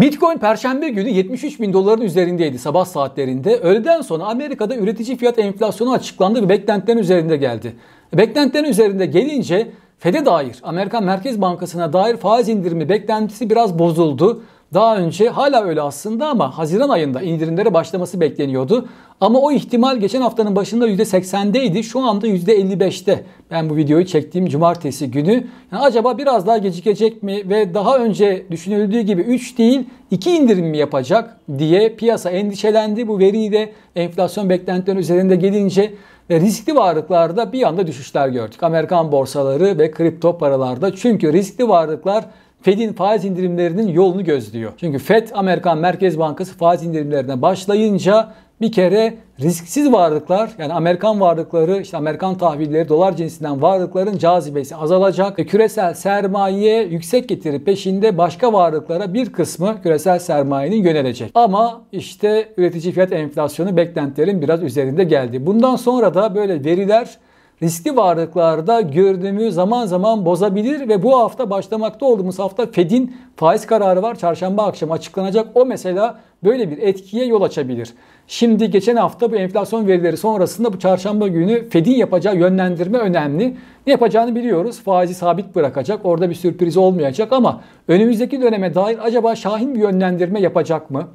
Bitcoin perşembe günü 73 bin doların üzerindeydi sabah saatlerinde. Öğleden sonra Amerika'da üretici fiyat enflasyonu açıklandı ve beklentilerin üzerinde geldi. Beklentilerin üzerinde gelince FED'e dair, Amerikan Merkez Bankası'na dair faiz indirimi beklentisi biraz bozuldu. Daha önce hala öyle aslında ama Haziran ayında indirimlere başlaması bekleniyordu. Ama o ihtimal geçen haftanın başında %80'deydi. Şu anda %55'te. Ben bu videoyu çektiğim cumartesi günü. Yani acaba biraz daha gecikecek mi ve daha önce düşünüldüğü gibi 3 değil 2 indirim mi yapacak diye piyasa endişelendi. Bu veriyi de enflasyon beklentilerinin üzerinde gelince ve riskli varlıklarda bir anda düşüşler gördük. Amerikan borsaları ve kripto paralarda. Çünkü riskli varlıklar Fed'in faiz indirimlerinin yolunu gözlüyor. Çünkü Fed Amerikan Merkez Bankası faiz indirimlerine başlayınca bir kere risksiz varlıklar yani Amerikan varlıkları işte Amerikan tahvilleri dolar cinsinden varlıkların cazibesi azalacak ve küresel sermaye yüksek getiri peşinde başka varlıklara bir kısmı küresel sermayenin yönelecek. Ama işte üretici fiyat enflasyonu beklentilerin biraz üzerinde geldi. Bundan sonra da böyle veriler riskli varlıklarda gördüğümü zaman zaman bozabilir ve bu hafta başlamakta olduğumuz hafta Fed'in faiz kararı var. Çarşamba akşamı açıklanacak. O mesela böyle bir etkiye yol açabilir. Şimdi geçen hafta bu enflasyon verileri sonrasında bu çarşamba günü Fed'in yapacağı yönlendirme önemli. Ne yapacağını biliyoruz. Faizi sabit bırakacak. Orada bir sürpriz olmayacak ama önümüzdeki döneme dair acaba şahin bir yönlendirme yapacak mı?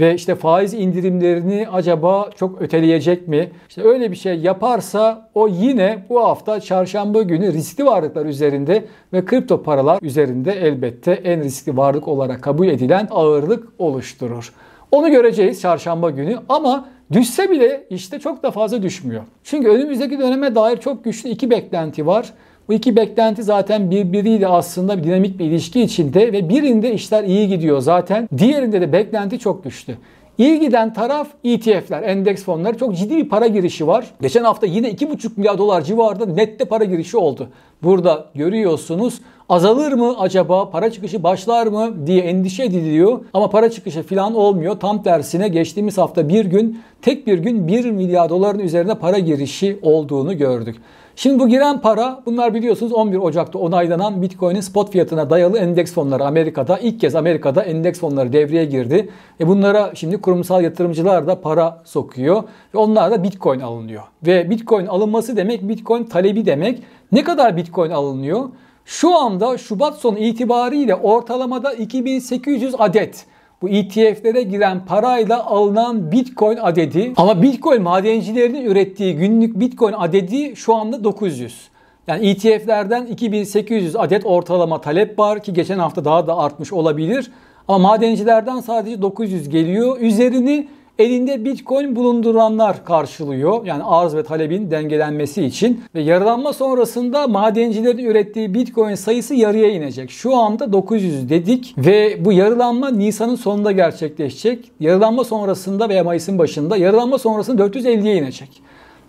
Ve işte faiz indirimlerini acaba çok öteleyecek mi? İşte öyle bir şey yaparsa o yine bu hafta çarşamba günü riskli varlıklar üzerinde ve kripto paralar üzerinde elbette en riskli varlık olarak kabul edilen ağırlık oluşturur. Onu göreceğiz çarşamba günü ama düşse bile işte çok da fazla düşmüyor. Çünkü önümüzdeki döneme dair çok güçlü iki beklenti var. Bu iki beklenti zaten birbiriyle aslında bir dinamik bir ilişki içinde ve birinde işler iyi gidiyor zaten. Diğerinde de beklenti çok güçlü. İyi giden taraf ETF'ler, endeks fonları çok ciddi bir para girişi var. Geçen hafta yine 2,5 milyar dolar civarında nette para girişi oldu. Burada görüyorsunuz azalır mı acaba para çıkışı başlar mı diye endişe ediliyor. Ama para çıkışı falan olmuyor. Tam tersine geçtiğimiz hafta bir gün tek bir gün 1 milyar doların üzerinde para girişi olduğunu gördük. Şimdi bu giren para bunlar biliyorsunuz 11 Ocak'ta onaylanan Bitcoin'in spot fiyatına dayalı endeks fonları Amerika'da ilk kez Amerika'da endeks fonları devreye girdi. E bunlara şimdi kurumsal yatırımcılar da para sokuyor ve onlar da Bitcoin alınıyor. Ve Bitcoin alınması demek Bitcoin talebi demek. Ne kadar Bitcoin alınıyor? Şu anda Şubat sonu itibariyle ortalamada 2800 adet bu ETF'lere giren parayla alınan Bitcoin adedi ama Bitcoin madencilerinin ürettiği günlük Bitcoin adedi şu anda 900. Yani ETF'lerden 2800 adet ortalama talep var ki geçen hafta daha da artmış olabilir. Ama madencilerden sadece 900 geliyor. Üzerini elinde Bitcoin bulunduranlar karşılıyor. Yani arz ve talebin dengelenmesi için. Ve yarılanma sonrasında madencilerin ürettiği Bitcoin sayısı yarıya inecek. Şu anda 900 dedik ve bu yarılanma Nisan'ın sonunda gerçekleşecek. Yarılanma sonrasında veya Mayıs'ın başında yarılanma sonrasında 450'ye inecek.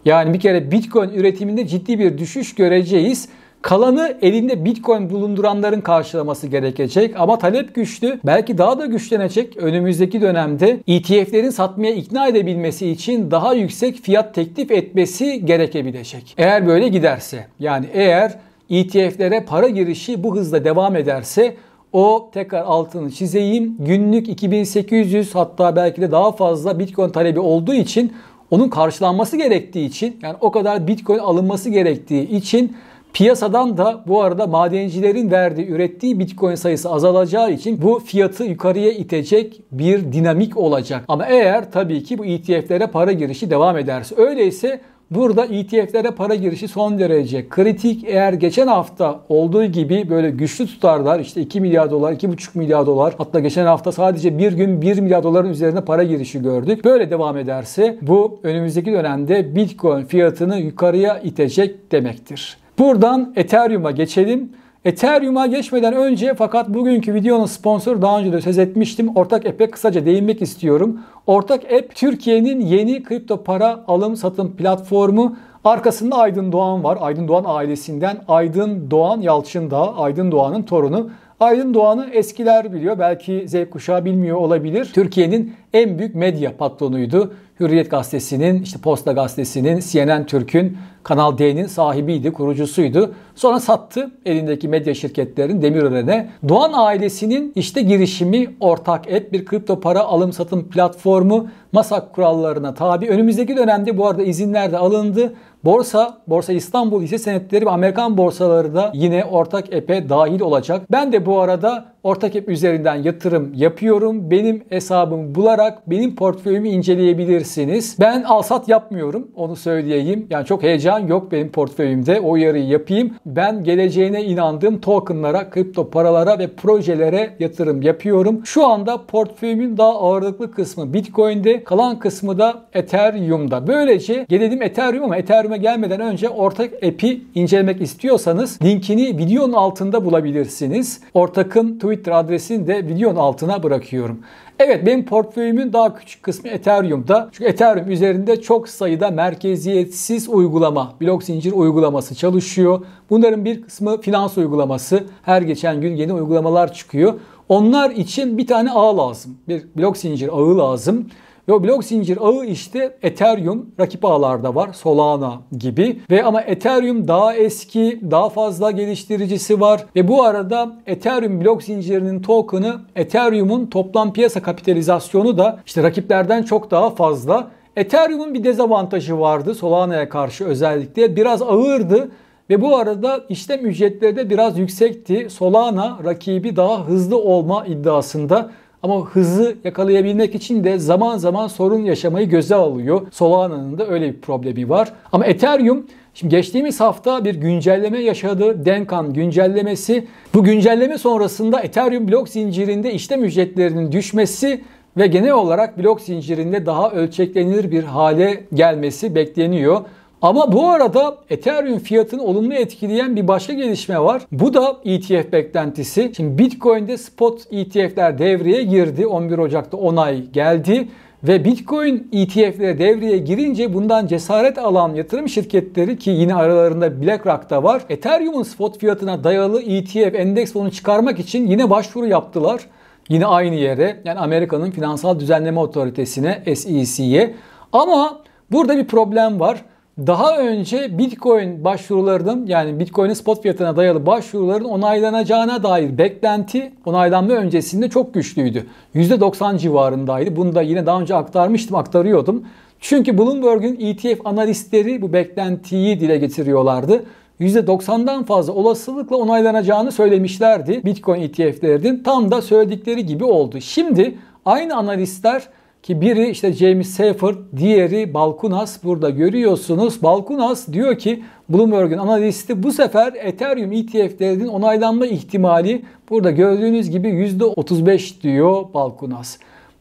Yani bir kere Bitcoin üretiminde ciddi bir düşüş göreceğiz. Kalanı elinde Bitcoin bulunduranların karşılaması gerekecek ama talep güçlü. Belki daha da güçlenecek önümüzdeki dönemde ETF'lerin satmaya ikna edebilmesi için daha yüksek fiyat teklif etmesi gerekebilecek. Eğer böyle giderse yani eğer ETF'lere para girişi bu hızla devam ederse o tekrar altını çizeyim. Günlük 2800 hatta belki de daha fazla Bitcoin talebi olduğu için onun karşılanması gerektiği için yani o kadar Bitcoin alınması gerektiği için Piyasadan da bu arada madencilerin verdiği, ürettiği Bitcoin sayısı azalacağı için bu fiyatı yukarıya itecek bir dinamik olacak. Ama eğer tabii ki bu ETF'lere para girişi devam ederse öyleyse Burada ETF'lere para girişi son derece kritik. Eğer geçen hafta olduğu gibi böyle güçlü tutarlar işte 2 milyar dolar, 2,5 milyar dolar hatta geçen hafta sadece bir gün 1 milyar doların üzerine para girişi gördük. Böyle devam ederse bu önümüzdeki dönemde Bitcoin fiyatını yukarıya itecek demektir. Buradan Ethereum'a geçelim. Ethereum'a geçmeden önce fakat bugünkü videonun sponsoru daha önce de söz etmiştim. Ortak App'e kısaca değinmek istiyorum. Ortak App Türkiye'nin yeni kripto para alım satım platformu. Arkasında Aydın Doğan var. Aydın Doğan ailesinden Aydın Doğan Yalçın da Aydın Doğan'ın torunu. Aydın Doğan'ı eskiler biliyor. Belki Z kuşağı bilmiyor olabilir. Türkiye'nin en büyük medya patronuydu. Hürriyet Gazetesi'nin, işte Posta Gazetesi'nin, CNN Türk'ün, Kanal D'nin sahibiydi, kurucusuydu. Sonra sattı elindeki medya şirketlerini Demirören'e. Doğan ailesinin işte girişimi ortak app bir kripto para alım satım platformu masak kurallarına tabi. Önümüzdeki dönemde bu arada izinler de alındı. Borsa, Borsa İstanbul ise senetleri ve Amerikan borsaları da yine ortak app'e dahil olacak. Ben de bu arada ortak app üzerinden yatırım yapıyorum. Benim hesabımı bularak benim portföyümü inceleyebilirsiniz. Ben alsat yapmıyorum onu söyleyeyim. Yani çok heyecan yok benim portföyümde. O uyarıyı yapayım. Ben geleceğine inandığım tokenlara, kripto paralara ve projelere yatırım yapıyorum. Şu anda portföyümün daha ağırlıklı kısmı Bitcoin'de, kalan kısmı da Ethereum'da. Böylece gelelim Ethereum ama Ethereum'a gelmeden önce ortak app'i incelemek istiyorsanız linkini videonun altında bulabilirsiniz. Ortakın Twitter adresini de videonun altına bırakıyorum. Evet benim portföyümün daha küçük kısmı Ethereum'da. Çünkü Ethereum üzerinde çok sayıda merkeziyetsiz uygulama, blok zincir uygulaması çalışıyor. Bunların bir kısmı finans uygulaması. Her geçen gün yeni uygulamalar çıkıyor. Onlar için bir tane ağ lazım. Bir blok zincir ağı lazım. Ve o blok zincir ağı işte Ethereum rakip ağlarda var. Solana gibi. Ve ama Ethereum daha eski, daha fazla geliştiricisi var. Ve bu arada Ethereum blok zincirinin token'ı Ethereum'un toplam piyasa kapitalizasyonu da işte rakiplerden çok daha fazla. Ethereum'un bir dezavantajı vardı Solana'ya karşı özellikle. Biraz ağırdı. Ve bu arada işlem ücretleri de biraz yüksekti. Solana rakibi daha hızlı olma iddiasında. Ama hızı yakalayabilmek için de zaman zaman sorun yaşamayı göze alıyor. Solana'nın da öyle bir problemi var. Ama Ethereum Şimdi geçtiğimiz hafta bir güncelleme yaşadı. Denkan güncellemesi. Bu güncelleme sonrasında Ethereum blok zincirinde işlem ücretlerinin düşmesi ve genel olarak blok zincirinde daha ölçeklenir bir hale gelmesi bekleniyor. Ama bu arada Ethereum fiyatını olumlu etkileyen bir başka gelişme var. Bu da ETF beklentisi. Şimdi Bitcoin'de spot ETF'ler devreye girdi. 11 Ocak'ta onay geldi. Ve Bitcoin ETF'leri devreye girince bundan cesaret alan yatırım şirketleri ki yine aralarında BlackRock da var. Ethereum'un spot fiyatına dayalı ETF endeks fonu çıkarmak için yine başvuru yaptılar. Yine aynı yere yani Amerika'nın Finansal Düzenleme Otoritesi'ne SEC'ye. Ama burada bir problem var. Daha önce Bitcoin başvurularının yani Bitcoin'in spot fiyatına dayalı başvuruların onaylanacağına dair beklenti onaylanma öncesinde çok güçlüydü. %90 civarındaydı. Bunu da yine daha önce aktarmıştım, aktarıyordum. Çünkü Bloomberg'un ETF analistleri bu beklentiyi dile getiriyorlardı. %90'dan fazla olasılıkla onaylanacağını söylemişlerdi Bitcoin ETF'lerinin. Tam da söyledikleri gibi oldu. Şimdi aynı analistler ki biri işte James Seyfert, diğeri Balkunas burada görüyorsunuz. Balkunas diyor ki Bloomberg'un analisti bu sefer Ethereum ETF'lerinin onaylanma ihtimali burada gördüğünüz gibi %35 diyor Balkunas.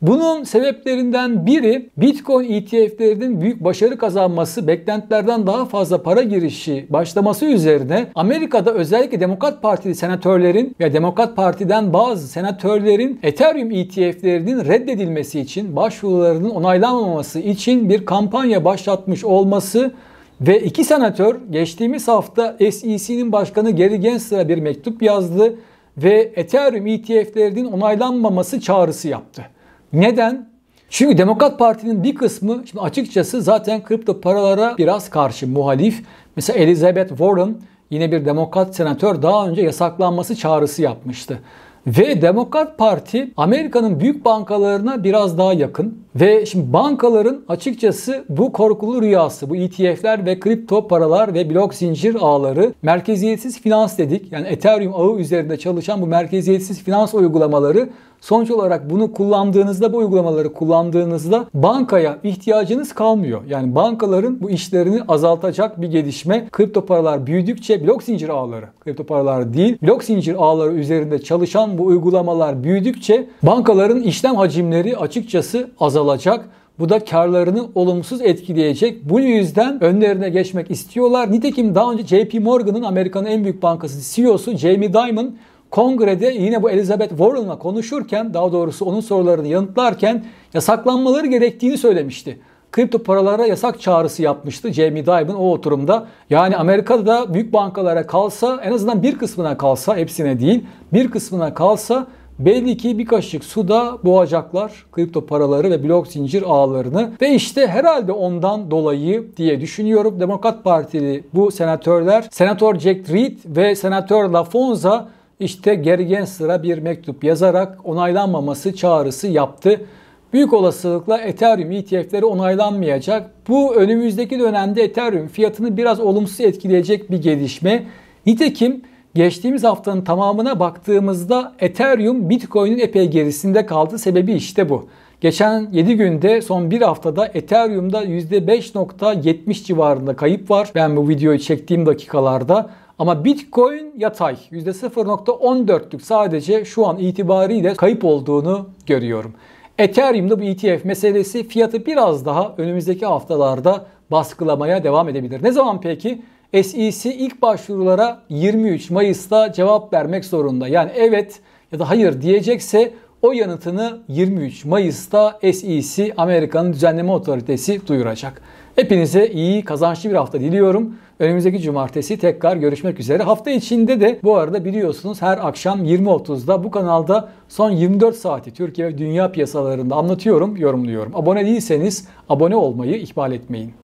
Bunun sebeplerinden biri Bitcoin ETF'lerinin büyük başarı kazanması, beklentilerden daha fazla para girişi başlaması üzerine Amerika'da özellikle Demokrat Partili senatörlerin ve Demokrat Parti'den bazı senatörlerin Ethereum ETF'lerinin reddedilmesi için, başvurularının onaylanmaması için bir kampanya başlatmış olması ve iki senatör geçtiğimiz hafta SEC'nin başkanı Gary Gensler'a bir mektup yazdı ve Ethereum ETF'lerinin onaylanmaması çağrısı yaptı. Neden? Çünkü Demokrat Parti'nin bir kısmı şimdi açıkçası zaten kripto paralara biraz karşı muhalif. Mesela Elizabeth Warren yine bir demokrat senatör daha önce yasaklanması çağrısı yapmıştı. Ve Demokrat Parti Amerika'nın büyük bankalarına biraz daha yakın. Ve şimdi bankaların açıkçası bu korkulu rüyası, bu ETF'ler ve kripto paralar ve blok zincir ağları merkeziyetsiz finans dedik. Yani Ethereum ağı üzerinde çalışan bu merkeziyetsiz finans uygulamaları Sonuç olarak bunu kullandığınızda, bu uygulamaları kullandığınızda bankaya ihtiyacınız kalmıyor. Yani bankaların bu işlerini azaltacak bir gelişme. Kripto paralar büyüdükçe blok zincir ağları, kripto paralar değil, blok zincir ağları üzerinde çalışan bu uygulamalar büyüdükçe bankaların işlem hacimleri açıkçası azalacak. Bu da karlarını olumsuz etkileyecek. Bu yüzden önlerine geçmek istiyorlar. Nitekim daha önce JP Morgan'ın Amerika'nın en büyük bankası CEO'su Jamie Dimon kongrede yine bu Elizabeth Warren'la konuşurken daha doğrusu onun sorularını yanıtlarken yasaklanmaları gerektiğini söylemişti. Kripto paralara yasak çağrısı yapmıştı Jamie Dimon o oturumda. Yani Amerika'da büyük bankalara kalsa en azından bir kısmına kalsa hepsine değil bir kısmına kalsa belli ki bir kaşık suda boğacaklar kripto paraları ve blok zincir ağlarını ve işte herhalde ondan dolayı diye düşünüyorum Demokrat Partili bu senatörler Senatör Jack Reed ve Senatör LaFonza işte gergen sıra bir mektup yazarak onaylanmaması çağrısı yaptı. Büyük olasılıkla Ethereum ETF'leri onaylanmayacak. Bu önümüzdeki dönemde Ethereum fiyatını biraz olumsuz etkileyecek bir gelişme. Nitekim geçtiğimiz haftanın tamamına baktığımızda Ethereum Bitcoin'in epey gerisinde kaldı. Sebebi işte bu. Geçen 7 günde son bir haftada Ethereum'da %5.70 civarında kayıp var. Ben bu videoyu çektiğim dakikalarda. Ama Bitcoin yatay %0.14'lük sadece şu an itibariyle kayıp olduğunu görüyorum. Ethereum'da bu ETF meselesi fiyatı biraz daha önümüzdeki haftalarda baskılamaya devam edebilir. Ne zaman peki? SEC ilk başvurulara 23 Mayıs'ta cevap vermek zorunda. Yani evet ya da hayır diyecekse o yanıtını 23 Mayıs'ta SEC Amerika'nın düzenleme otoritesi duyuracak. Hepinize iyi kazançlı bir hafta diliyorum. Önümüzdeki cumartesi tekrar görüşmek üzere. Hafta içinde de bu arada biliyorsunuz her akşam 20.30'da bu kanalda son 24 saati Türkiye ve dünya piyasalarında anlatıyorum, yorumluyorum. Abone değilseniz abone olmayı ihmal etmeyin.